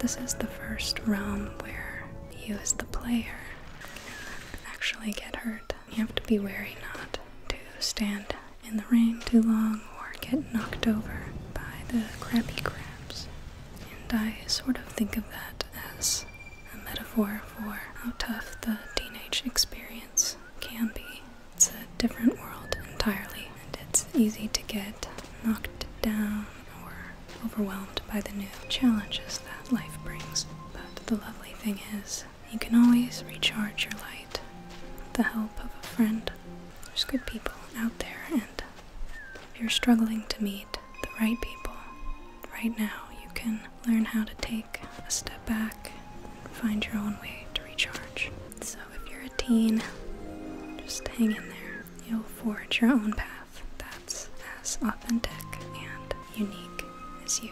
this is the first realm where you, as the player, can actually get hurt. You have to be wary not to stand in the rain too long or get knocked over by the crabby crabs. And I sort of think of that as a metaphor for how tough the teenage experience can be. It's a different world entirely, and it's easy to get knocked down or overwhelmed by the new challenges the lovely thing is, you can always recharge your light with the help of a friend. There's good people out there, and if you're struggling to meet the right people right now, you can learn how to take a step back and find your own way to recharge. So if you're a teen, just hang in there. You'll forge your own path that's as authentic and unique as you.